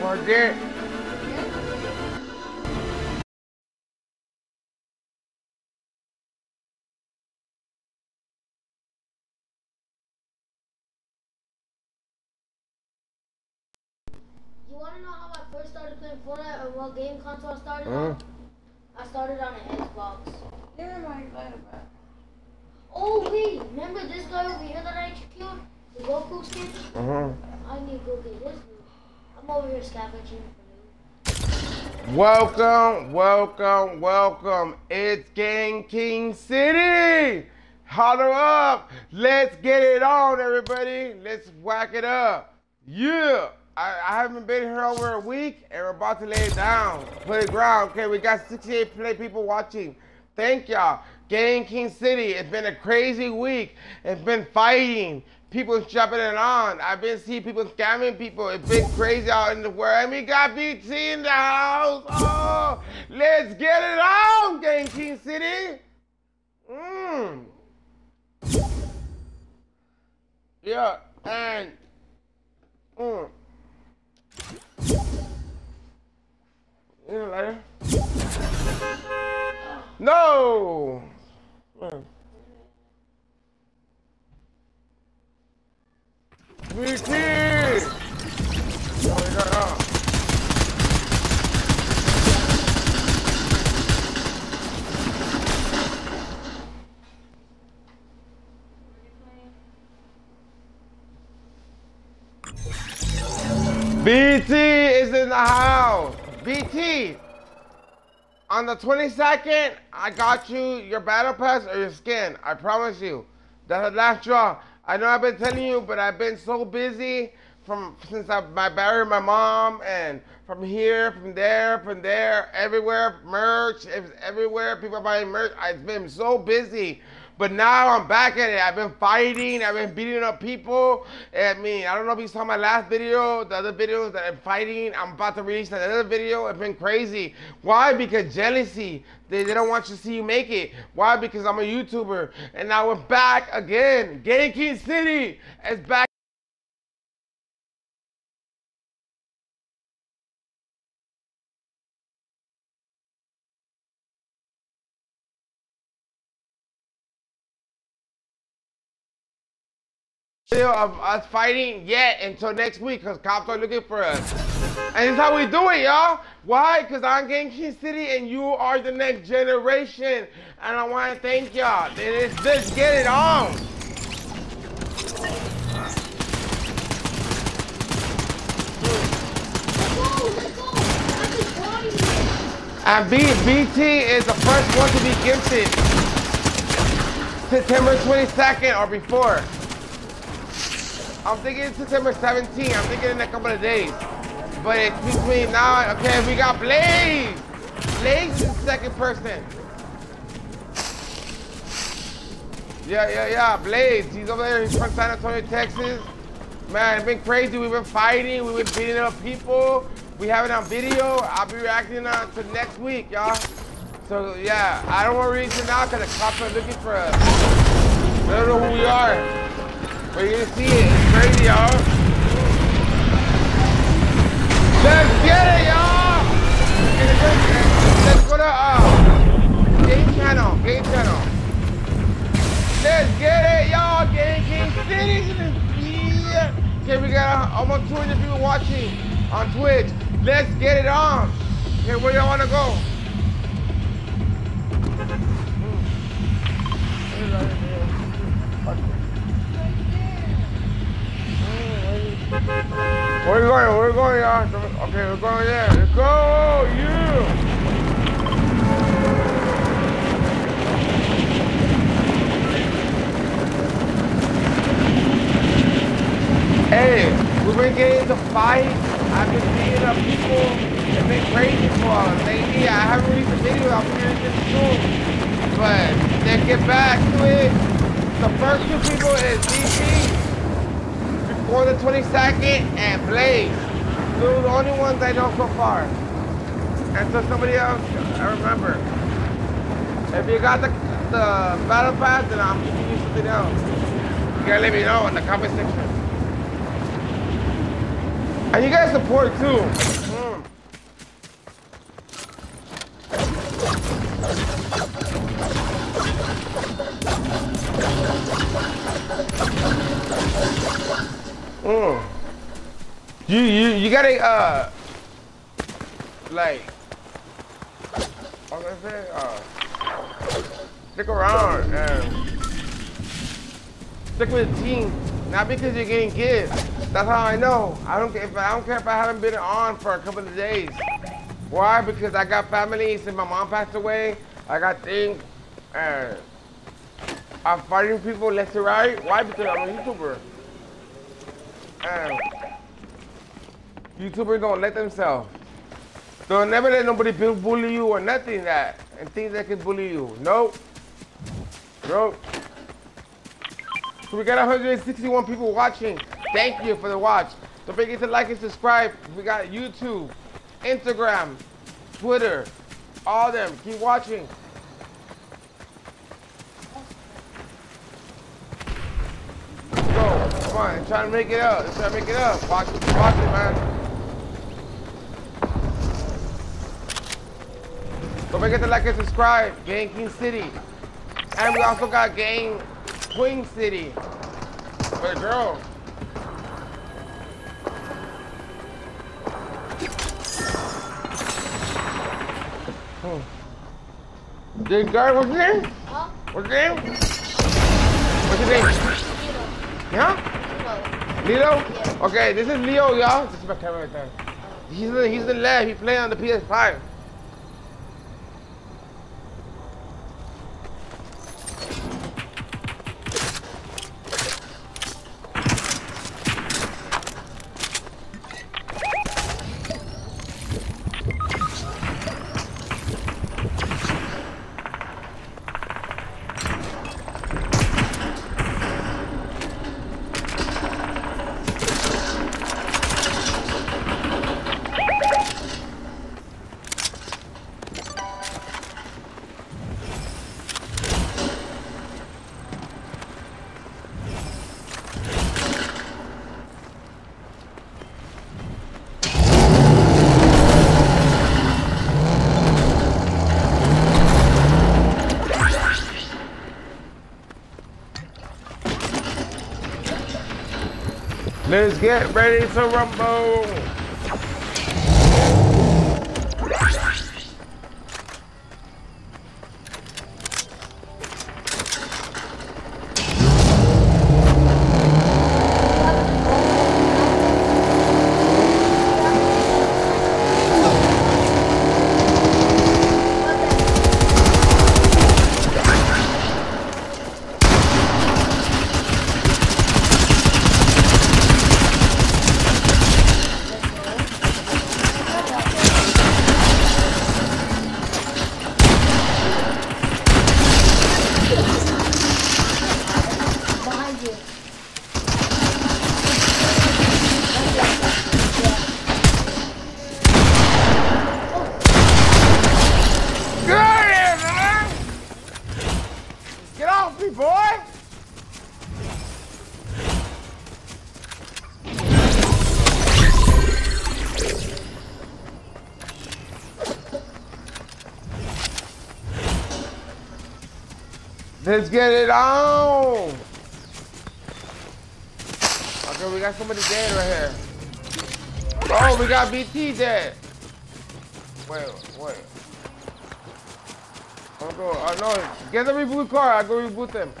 Don't. You want to know how I first started playing Fortnite or what game console I started Uh, on? I started on an Xbox. Never mind, glad about. Oh wait, remember this guy over here that I killed? The Goku skin? uh-huh. I need to go get this dude. Welcome, welcome, welcome. It's Game King City. Holler up. Let's get it on, everybody. Let's whack it up. Yeah. I, I haven't been here over a week and we're about to lay it down. It ground. Okay, we got 68 play people watching. Thank y'all. Game King City. It's been a crazy week. It's been fighting. People jumping it on. I've been seeing people scamming people. It's been crazy out in the world. And we got BT in the house. Oh, let's get it on, Game King City. Mmm. Yeah, On the 22nd, I got you your battle pass or your skin. I promise you. That's the last draw. I know I've been telling you, but I've been so busy from since I, I buried my mom and from here, from there, from there, everywhere, merch, it's everywhere. People buying merch. I've been so busy. But now I'm back at it. I've been fighting. I've been beating up people. I mean, I don't know if you saw my last video, the other videos that I'm fighting. I'm about to release another video. It's been crazy. Why? Because jealousy. They, they don't want you to see you make it. Why? Because I'm a YouTuber. And now we're back again. Game King City is back. Video of us fighting yet until next week because cops are looking for us. And this is how we do it, y'all. Why? Because I'm Game King City and you are the next generation. And I want to thank y'all. Let's, let's get it on. Just. And B, BT is the first one to be gifted September 22nd or before. I'm thinking September 17th. I'm thinking in a couple of days. But it's between now. Okay, we got Blaze. Blaze is second person. Yeah, yeah, yeah. Blaze. He's over there. He's from San Antonio, Texas. Man, it's been crazy. We've been fighting. We've been beating up people. We have it on video. I'll be reacting on to next week, y'all. So yeah, I don't want to release it now because the cops are looking for us. They don't know who we are. But gonna see it. It's crazy, y'all. Let's get it, y'all! Let's go to uh, game channel. Game channel. Let's get it, y'all. Game King City. Yeah. Okay, we got uh, almost 200 people watching on Twitch. Let's get it on. Okay, where y'all wanna go? Where you going? Where you going? Okay, we're going there. Let's go! You! Hey, we've been getting into fight. I've been beating up people. It's been crazy for us. Lately, I haven't released a video. I'm hearing this soon. But let's get back to it. The first two people is DC the 22nd and Blaze. Those are the only ones I know so far. And so somebody else, I remember. If you got the, the battle pass, then I'm giving you something else. You gotta let me know in the comment section. And you guys support too. Mm. You you you gotta uh like what was I say uh stick around and stick with the team. Not because you're getting kids. That's how I know. I don't care if I don't care if I haven't been on for a couple of days. Why? Because I got family since my mom passed away. I got things and I'm fighting people left to right. Why? Because I'm a YouTuber. And YouTubers don't let themselves. They'll never let nobody bully you or nothing that and things that can bully you. Nope. Nope. So we got 161 people watching. Thank you for the watch. Don't forget to like and subscribe. We got YouTube, Instagram, Twitter, all them. Keep watching. Go. Come on. Try to make it up. Try to make it up. Watch, it, watch it, man. Don't forget to like and subscribe. Game King City. And we also got Gang Queen City. For the girls. Hmm. Guy, what's his name? Huh? What's his name? What's his name? Yeah? Lilo? Okay, this is Leo, y'all. This is my camera right there. He's the, he's the left. He playing on the PS5. Let's get ready to rumble. Let's get it on! Okay, we got somebody dead right here. Oh, we got BT dead. Wait, wait. I'll go. Uh, no, get the reboot car. I'll go reboot them.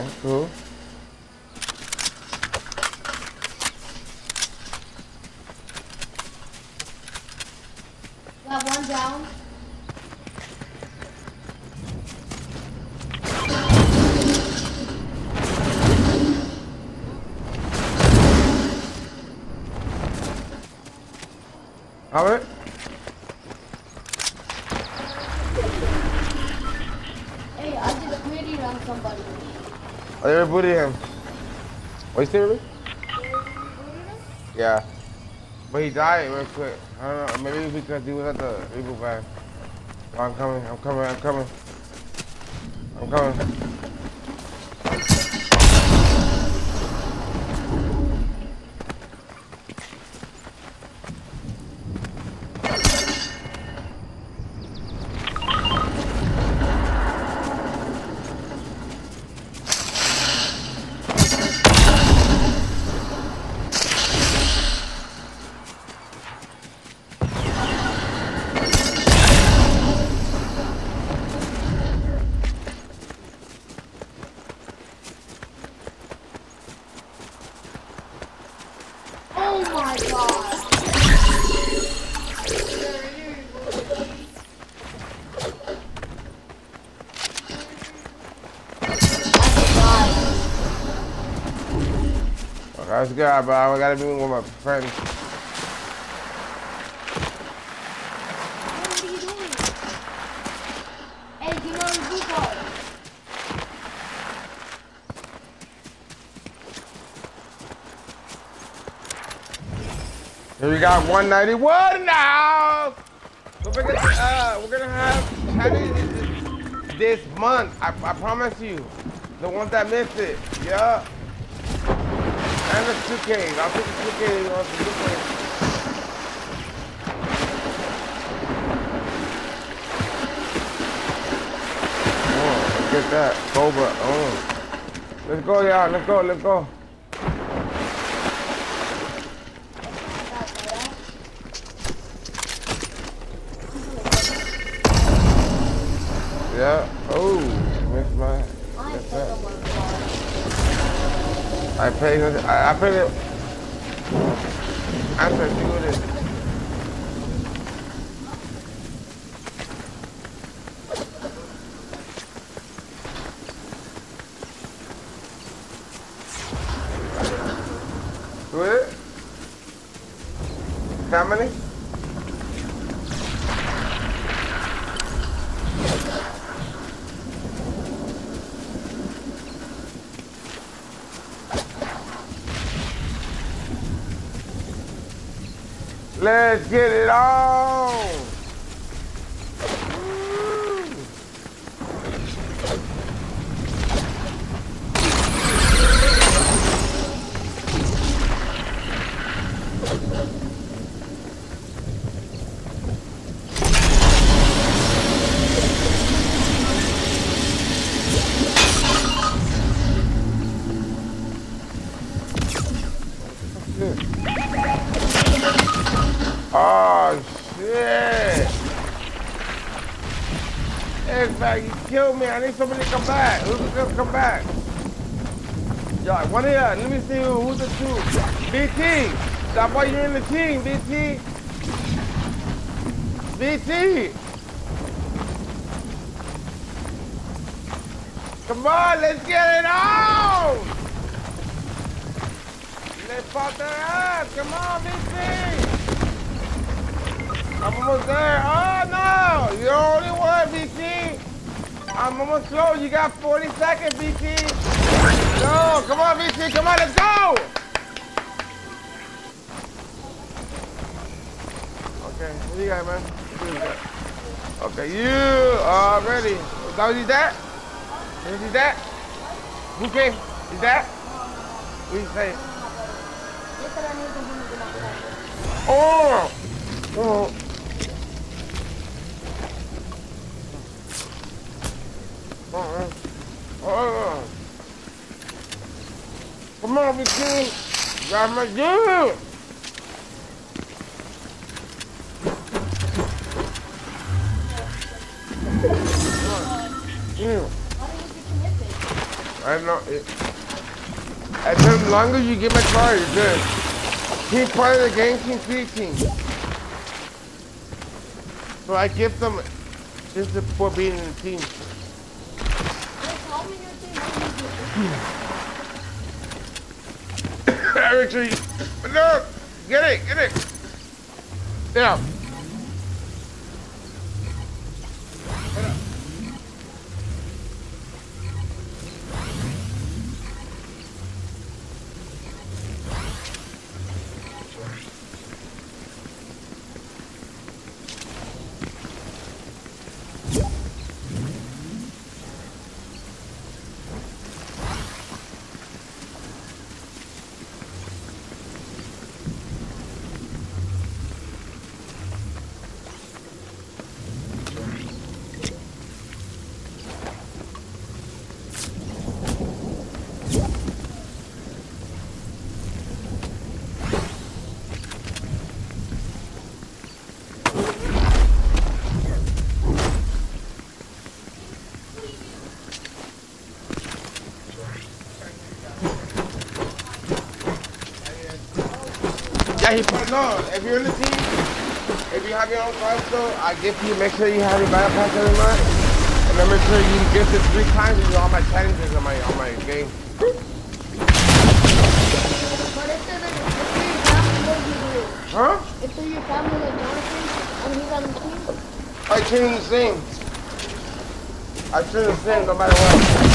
Okay, cool. Got one down. All right. Hey, I did a pretty on somebody. Oh, they rebooted him. Are you serious? Yeah. But he died real quick. I don't know. Maybe because he was at the evil bag. Oh, I'm coming. I'm coming. I'm coming. I'm coming. That's good, bro. I gotta be with my friends. What are you doing? Hey, give me the blue. Here we got 191 now. Forget, to, uh, we're gonna have this month. I, I promise you. The ones that missed it. Yeah. The 2Ks. I'll take the 2K on 2K. Oh, let's get that. Cobra. Oh. Let's go, y'all. Let's go. Let's go. Yeah. Oh, missed my. I Missed put that. on my card. I paid it. I, I paid it. I'm trying to I need somebody to come back. Who's gonna come back? Yo, one y'all. Let me see who, who's the two. BT. That's why you're in the team, BT. BT. Come on, let's get it on. Let's pop that ass. Come on, BT. I'm almost there. Oh no! You're only one, BT. I'm almost close. You got 40 seconds, BT. No, come on, BT. Come on, let's go. Okay, what do you got, man? You got? Okay, you already. That was that? Is that? Okay, is that? What do you say? Oh! Oh! Oh, oh. Come on, BT. Grab my dude. I know it. As long as you get my car, you're good. He's part of the game team three team. So I give them just for being in the team. Actually, no, get it, get it. Yeah. He put no. If you're in the team, if you have your own cards though, I gift you. Make sure you have your pass every month, and then make sure you gift it three times and all my challenges on my on my game. Huh? They're your family like Jonathan, and he's on the team, I tune the same. I tune the same no matter what.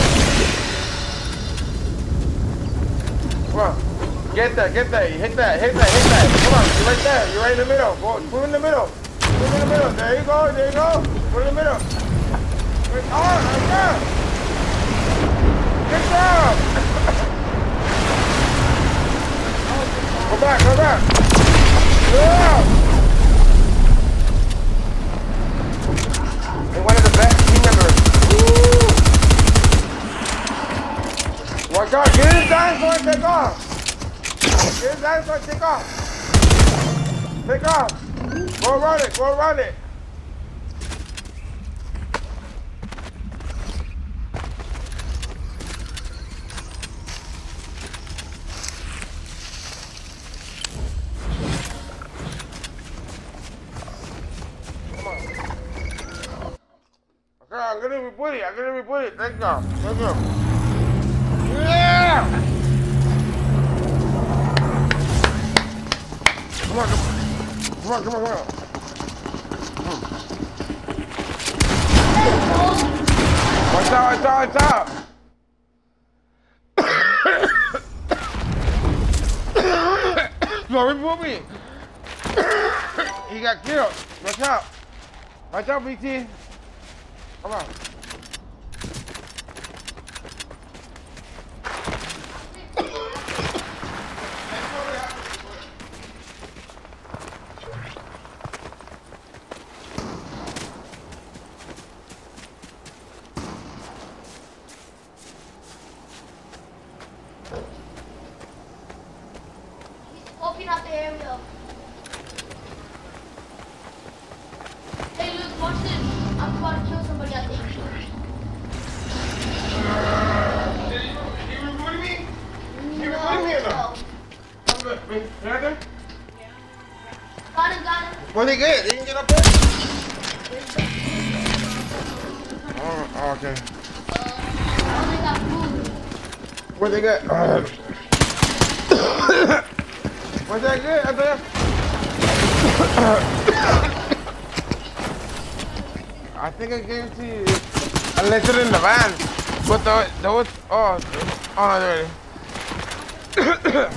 Get that, get that. Hit that, hit that, hit that. Come on, you're right there. You're right in the middle. Go, put in the middle. Put in the middle. There you go, there you go. Put in the middle. Good on, right there. Good job. go back, go back. Yeah. And one of the best team members. Woo! Watch out, get his dinosaur and take off. Get his and take off. Take off. Go around it, go around it. I'm gonna it. I'm gonna reboot it. Thank you. Thank you. Yeah! Come on, come on. Come on, come on, come on. Watch out, watch out, watch out. reboot me. he got killed. Watch out. Watch out, BT. Come on. Think I gave it to you. Unless it's in the van. But the, those, oh, oh, there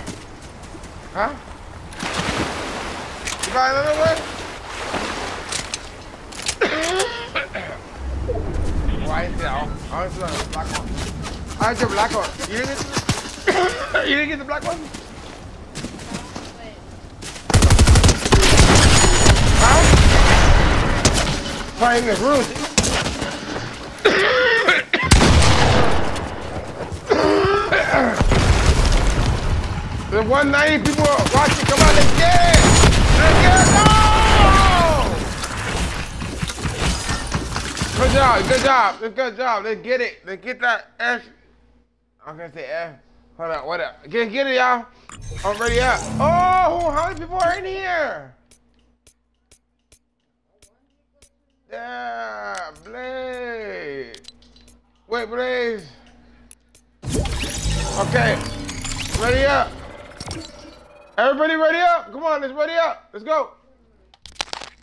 huh? You got another one? Why is it out? Oh, it's the black one. I the black one. You didn't get the, you didn't get the black one? Playing the room. The 190 people are watching, come on, let's get it! Let's get it! No! Good job, good job, good job. Let's get it. Let's get that F. I'm gonna say F. Hold on, what up? Get, get it, y'all. I'm ready up. Oh, how many people are in here? Yeah, Blaze. Wait, Blaze. Okay, ready up. Everybody ready up? Come on, let's ready up. Let's go.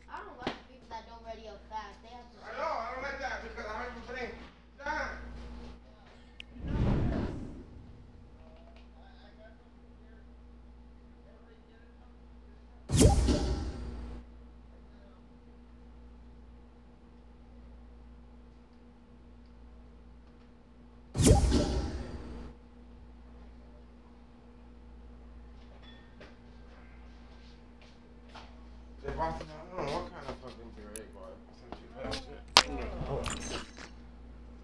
I don't like people that don't ready up fast. They have to. I know, I don't like that because I have to play. Done. They bought some- I don't know what kind of fucking beer they bought. Some cheap ass shit.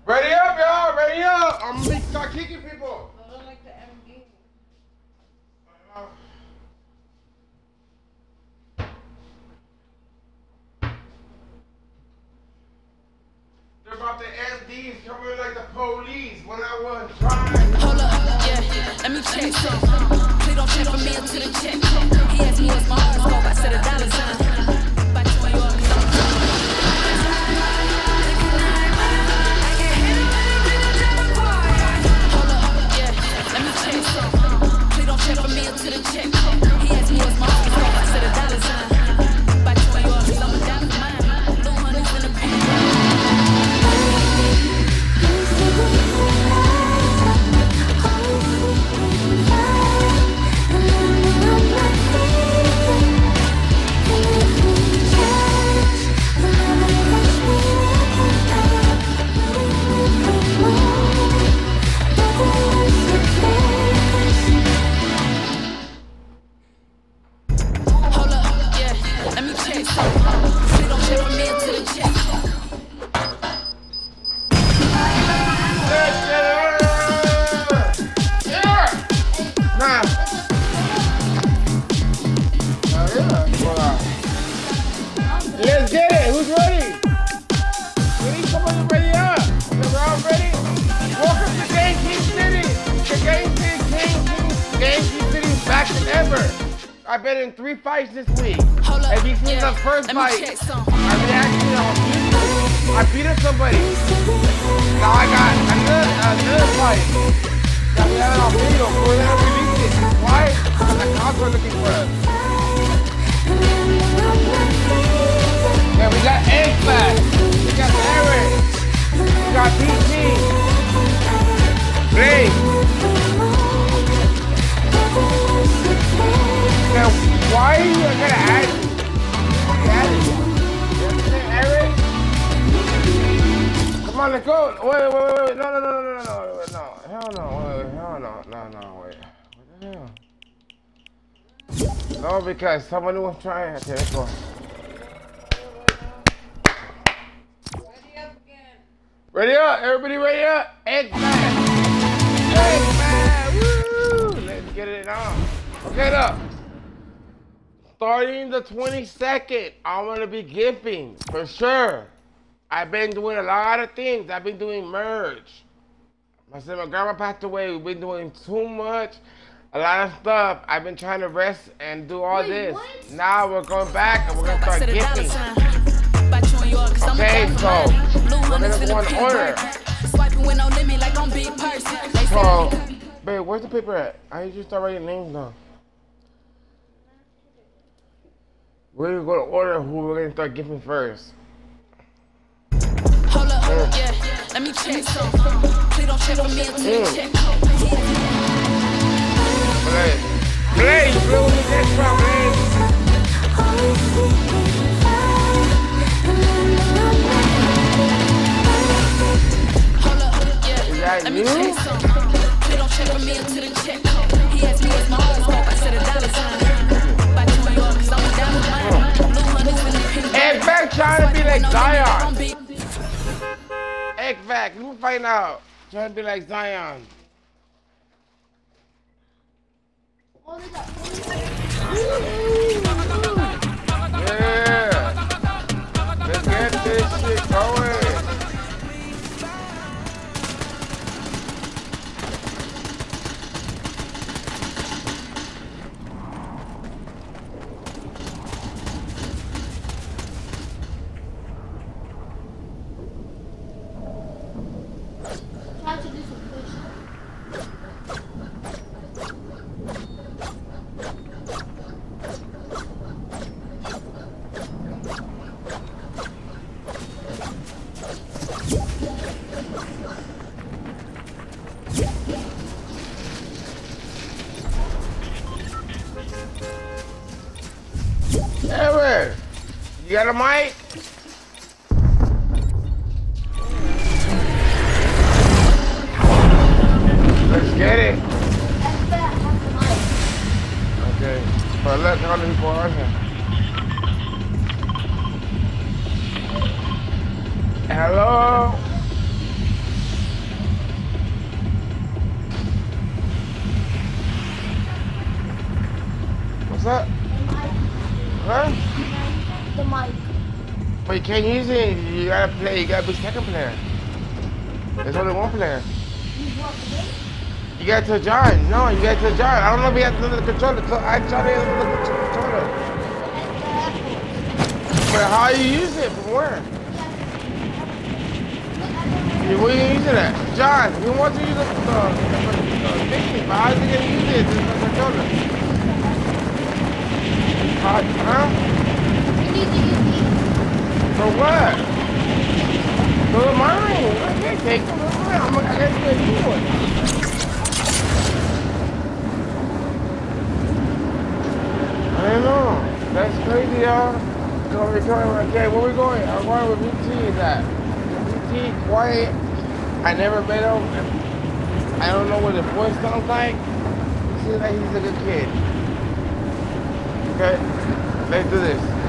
Ready up, y'all! Ready up! I'm gonna be start kicking people. I don't like the MD. They're about the SDs coming like the police when I was trying. Hold up, yeah, let me check. Please don't check for me until the check. 20. Now I got another, another fight. Got to have it on video. Go ahead and release. Why? Because the cops are looking for us. Man, we got Eggman. We got Eric. We got PT. Blake. Now, why are you going to ask? On, let's go. Wait, wait, wait, wait. No, no, no, no, no, no, no. Hell no. Wait, hell no. No, no, wait. What the hell? No, because somebody was trying. Okay, let's go. Ready up up, everybody ready up. Eggman. Eggman. Woo! Let's get it on. Okay, look. Starting the 22nd, I'm gonna be gifting for sure. I've been doing a lot of things. I've been doing merch. I said my grandma passed away. We've been doing too much, a lot of stuff. I've been trying to rest and do all Wait, this. what? Now we're going back and we're gonna start said a dollar gifting. sign. Bite you in your 'cause I'm a Okay, so, we're gonna go in order. Birkin. Swiping with no limit like I'm big person. They say So, babe, where's the paper at? I just you to start writing names down. We're gonna go to order who we're gonna start gifting first. Yeah. Let me check some. Please don't check on me until Mm. check. Blaze. Blaze, blow me next round, Blaze. Hold up, yeah. Is that Let me check some. Please don't check on me until you check. He asked me my. I said a dollar sign. In your 'cause I'm down with mine. Blue hundreds in a pink Egg back trying to be like Swiping with no limit Zion. Egg back, let me find out. Trying to be like Zion. Yeah. Let's get this shit going. You got can't use it. You gotta play. You gotta be second player. There's only one player. You walk away. You got to John. No, you got to John. I don't know if he has another controller. So I tried to have another controller. But how you use it? From where? Where you using it? John, he wants to use the, thingy, but how's he gonna use it? This is the controller. How, huh? You need to use. For what? For mine. I can't take them. I'm gonna get you a new one. I know. That's crazy, y'all. So we're going, okay, where we going? I'm going with BT is at. BT, quiet. I never met him. I don't know what his voice sounds like. He seems like he's a good kid. Okay, let's do this.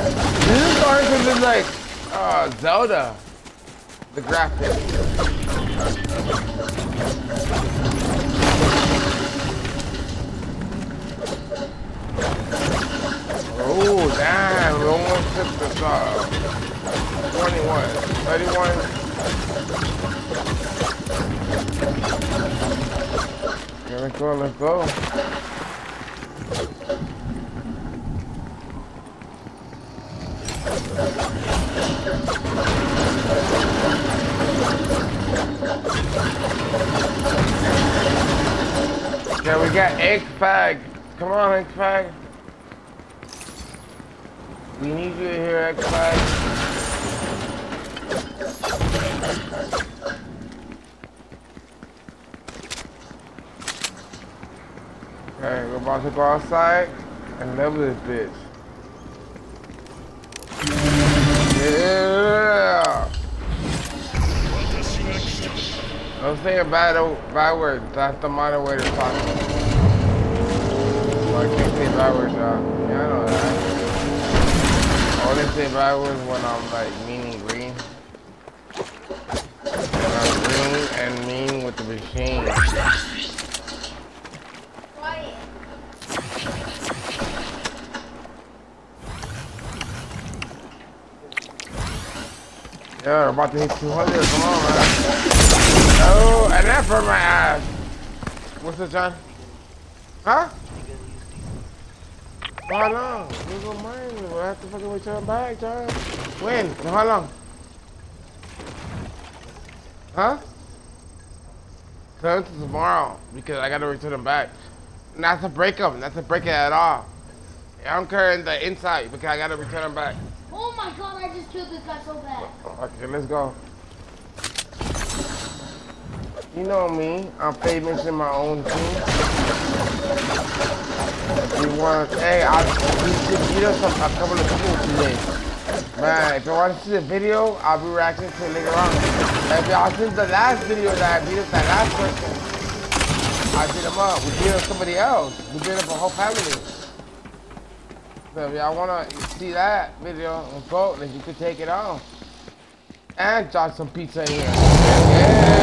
This is hard because it's like uh, Zelda, the graphics. Oh, damn, we almost hit the uh, 21, 31. Here we go, let's go. Okay, we got egg fag. Come on, egg fag. We need you here, egg fag. Okay, we're about to go outside and level this bitch. Don't say a bad, bad word. That's the modern way to talk. I can't say bad words, y'all. Yeah, I know that. I only say bad words when I'm like mean and green. When I'm green and mean with the machine. Yeah, we're about to hit 200. Come on, man. Oh, and that for my ass. What's this, John? Huh? For how long? You go mine. We'll have to fucking return back, John. When? For how long? Huh? Come to tomorrow because I gotta return them back. Not to break them, not to break it at all. I don't care in the inside because I gotta return them back. Oh my god, I just killed this guy so bad. Okay, let's go. You know me, I'm famous in my own team. If you want, hey, I should beat us up a couple of people today. Man, if you want to see the video, I'll be reacting to it later on. If y'all seen the last video that I beat up that last person, I beat him up. We beat up somebody else. We beat up a whole family. So if y'all wanna see that video, go, then you can take it off. And drop some pizza here. Yeah.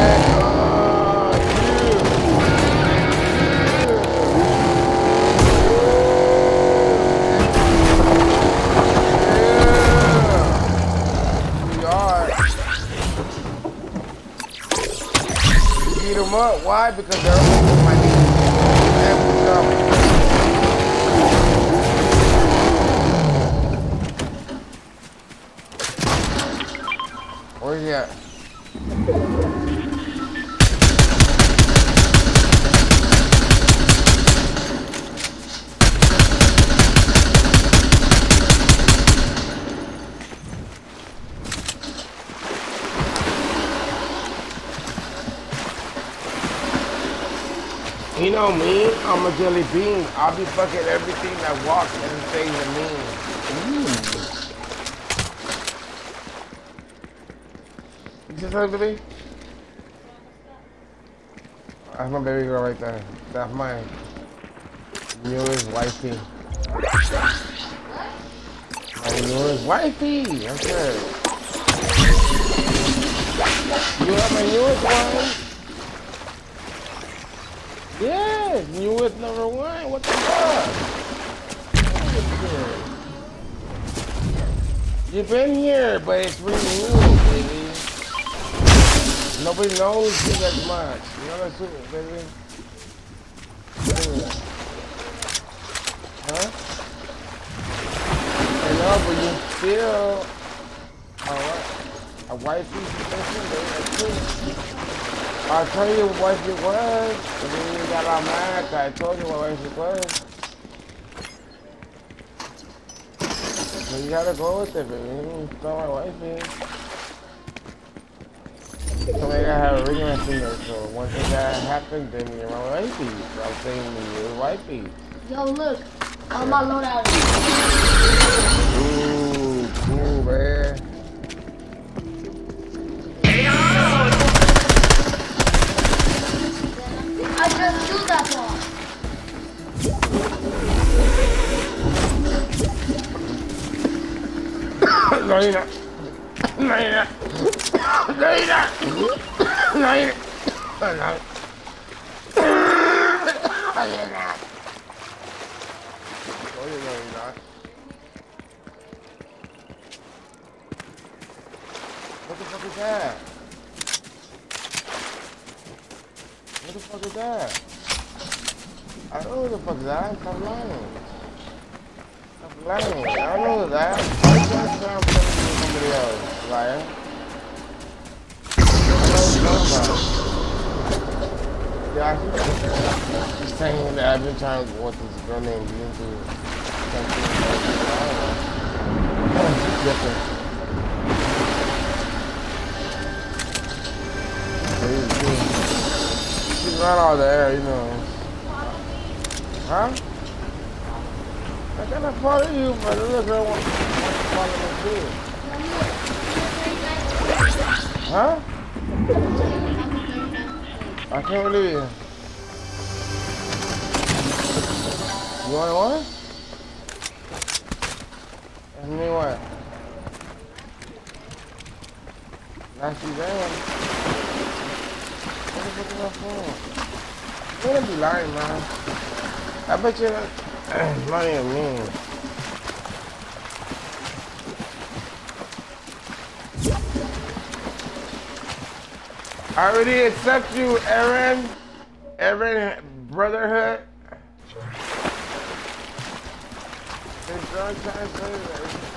Them up. Why? Because they're over my knees. At? You know me, I'm a jelly bean. I'll be fucking everything that walks and stays in me. You see something, baby? That's my baby girl right there. That's my newest wifey. My newest wifey. Her. You are my newest one. Yes, newest number one. What the fuck? You've been here, but it's renewed, baby. Nobody knows you as much. You know what I'm baby? Huh? I know, but you still a, a wifey person, baby. That's. I'll tell you what wife it was, and then you got all mad I told you what wife it was. So you gotta go with it, baby. You know my wife is. Somebody gotta have a ring on my finger, so once that happens, then you're my wifey. So I'm saying you're wifey. Yo, look. My loadout. Ooh, cool, man. I just killed that one. No, you're not. No, you're not. What the fuck is that? What the fuck is that? I don't know what the fuck is that. Stop lying. Stop lying. I don't know that. Why you trying to somebody else, liar? That I've been trying to want this girl named Lindsay. Something. I don't know. Different. She's not all there, you know. Huh? I gotta follow you, but little girl to follow me too. Huh? I can't believe you. You want one? Now she's there. What the fuck is my phone? You're gonna be lying, man. I bet you that not even me. I already accept you, Aaron. Aaron Brotherhood. Not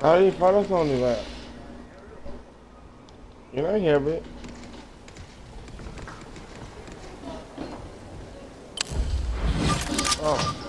How do you follow something like that? You know, here, but. Oh.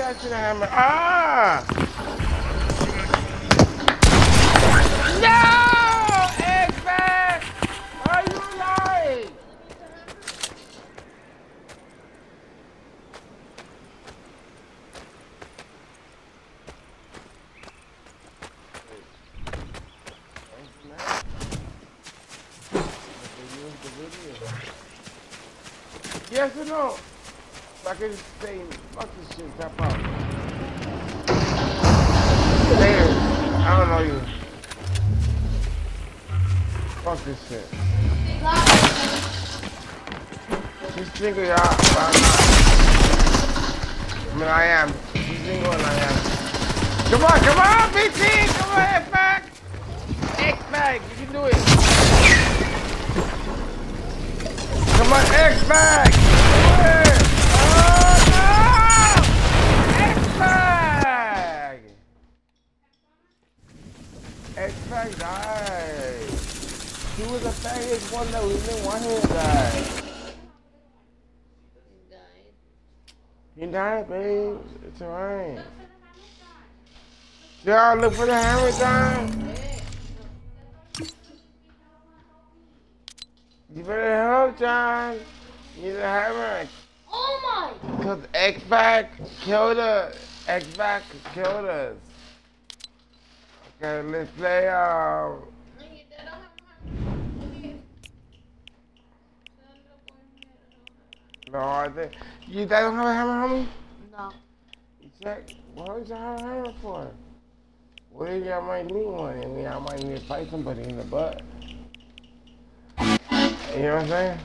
You the hammer. Ah! Single, y'all. I mean, I am. She's single and I am. Come on, come on, BT! Come on, X-Bag! X-Bag, you can do it. Come on, no! X-Bag! X-Bag died. He was a faggot one that we didn't want him to die. He died, babe. It's alright. Y'all look for the hammer time. You better help, John. You need a hammer. Oh my! Because X-Back killed us. X-Back killed us. Okay, let's play, uh, no, I think, you guys don't have a hammer, homie? No. Check. What is that hammer for? What if y'all might need one? I mean, I might need to fight somebody in the butt. You know what I'm saying?